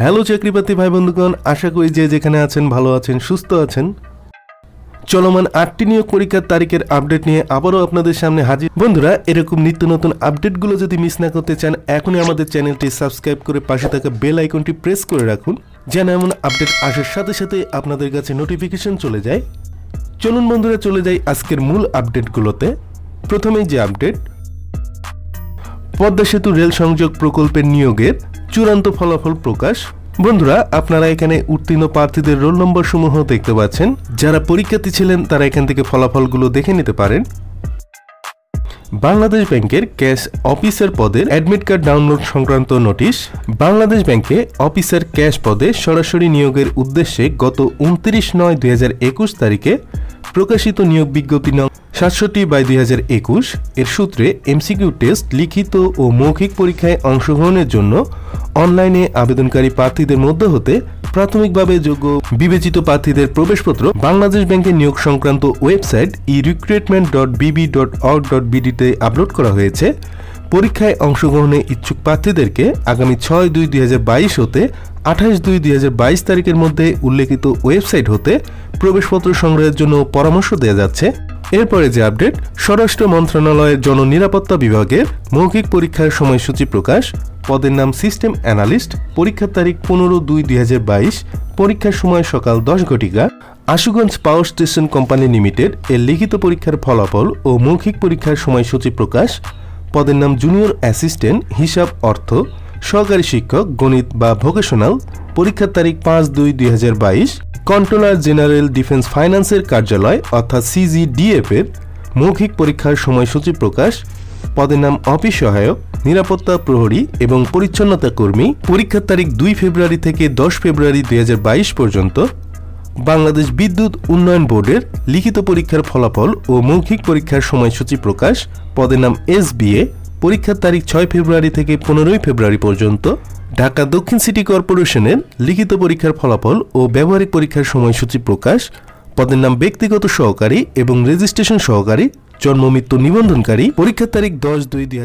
Hello চাকরিপাতি ভাই বন্ধুগণ আশা করি যে যেখানে আছেন, ভালো আছেন, সুস্থ আছেন। চলমান আটটি নিয়োগ পরীক্ষার তারিখের আপডেট নিয়ে আবারও আপনাদের সামনে হাজির। বন্ধুরা, এরকম নিত্য নতুন আপডেটগুলো যদি মিস না করতে চান, এখনই আমাদের চ্যানেলটি সাবস্ক্রাইব করে পাশে থাকা বেল আইকনটি প্রেস করে রাখুন, যেন এমন আপডেট আসার সাথে সাথে আপনাদের কাছে নোটিফিকেশন চলে যায়। চলুন বন্ধুরা, চলে যাই আজকের মূল আপডেটগুলোতে প্রথমেই যে আপডেট পদ্মা সেতু রেল সংযোগ প্রকল্পের নিয়োগের চূড়ান্ত ফলাফল প্রকাশ। বন্ধুরা, আপনারা এখানে উত্তীর্ণ প্রার্থীদের রোল নম্বর সমূহ দেখতে পাচ্ছেন। যারা পরীক্ষার্থী ছিলেন, তারা এখান থেকে ফলাফলগুলো দেখে নিতে পারেন। বাংলাদেশ ব্যাংকের ক্যাশ অফিসার পদের অ্যাডমিট কার্ড ডাউনলোড সংক্রান্ত নোটিশ। বাংলাদেশ ব্যাংকে অফিসার ক্যাশ পদে সরাসরি নিয়োগের উদ্দেশ্যে গত উনত্রিশ নয় দুই তারিখে প্রকাশিত নিয়োগ বিজ্ঞপ্তি নং সাতষট্টি বাই দুই হাজার একুশ এর সূত্রে এমসিকিউ টেস্ট লিখিত ও মৌখিক পরীক্ষায় অংশগ্রহণের জন্য অনলাইনে আবেদনকারী প্রার্থীদের মধ্যে হতে প্রাথমিকভাবে যোগ্য বিবেচিত প্রার্থীদের প্রবেশপত্র বাংলাদেশ ব্যাংকের নিয়োগ সংক্রান্ত website E recruitment dot BB dot org dot বিডিতে upload করা হয়েছে। পরীক্ষায় অংশগ্রহণে ইচ্ছুক প্রার্থীদেরকে আগামী ছয় দুই দুই হাজার বাইশ হতে আঠাশ দুই দুই হাজার বাইশ তারিখের মধ্যে উল্লেখিত ওয়েবসাইট হতে প্রবেশপত্র সংগ্রহের জন্য পরামর্শ দেওয়া যাচ্ছে। এরপরে যে আপডেট স্বরাষ্ট্র মন্ত্রণালয়ের জননিরাপত্তা বিভাগের মৌখিক পরীক্ষার সময়সূচি প্রকাশ, পদের নাম সিস্টেম অ্যানালিস্ট পরীক্ষার তারিখ পনেরো দুই দুই হাজার বাইশ, পরীক্ষার সময় সকাল দশ ঘটিকা, Ashuganj power station company limited এর লিখিত পরীক্ষার ফলাফল ও মৌখিক পরীক্ষার সময়সূচি প্রকাশ, পদের নাম জুনিয়র অ্যাসিস্ট্যান্ট হিসাব অর্থ, সহকারী শিক্ষক, গণিত বা ভোকেশনাল পরীক্ষার তারিখ পাঁচ দুই দুই হাজার বাইশ কন্ট্রোলার জেনারেল ডিফেন্স ফাইন্যান্সের কার্যালয়, অর্থাৎ সিজিডিএফ এর মৌখিক পরীক্ষার সময়সূচি প্রকাশ, পদের নাম অফিস সহায়ক, নিরাপত্তা প্রহরী এবং পরিচ্ছন্নতা কর্মী, পরীক্ষার তারিখ দুই ফেব্রুয়ারি থেকে দশ ফেব্রুয়ারি দুই হাজার বাইশ পর্যন্ত, বাংলাদেশ বিদ্যুৎ উন্নয়ন বোর্ডের লিখিত পরীক্ষার ফলাফল ও মৌখিক পরীক্ষার সময়সূচি প্রকাশ, পদের নাম এস পরীক্ষার তারিখ ছয় ফেব্রুয়ারি থেকে পনেরোই ফেব্রুয়ারি পর্যন্ত ঢাকা দক্ষিণ সিটি কর্পোরেশনের লিখিত পরীক্ষার ফলাফল ও ব্যবহারিক পরীক্ষার সময়সূচি প্রকাশ, পদের নাম ব্যক্তিগত সহকারী এবং রেজিস্ট্রেশন সহকারী, জন্ম, মৃত্যু নিবন্ধনকারী, পরীক্ষার তারিখ দশ দুই দুই